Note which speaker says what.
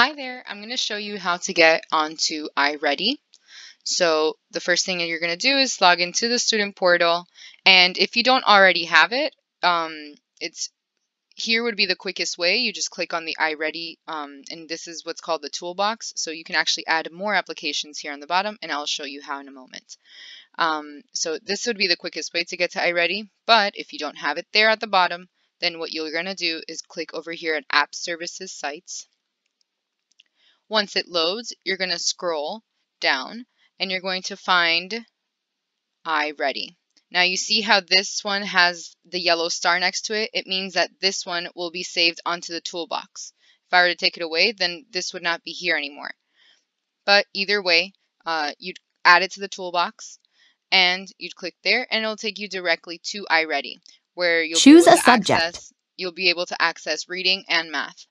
Speaker 1: Hi there, I'm going to show you how to get onto iReady. So the first thing that you're going to do is log into the student portal and if you don't already have it, um, it's here would be the quickest way. You just click on the iReady um, and this is what's called the toolbox. So you can actually add more applications here on the bottom and I'll show you how in a moment. Um, so this would be the quickest way to get to iReady, but if you don't have it there at the bottom, then what you're going to do is click over here at App Services Sites once it loads, you're going to scroll down and you're going to find iReady. Now you see how this one has the yellow star next to it? It means that this one will be saved onto the toolbox. If I were to take it away, then this would not be here anymore. But either way, uh, you'd add it to the toolbox and you'd click there and it'll take you directly to iReady where you'll
Speaker 2: choose a subject.
Speaker 1: Access, you'll be able to access reading and math.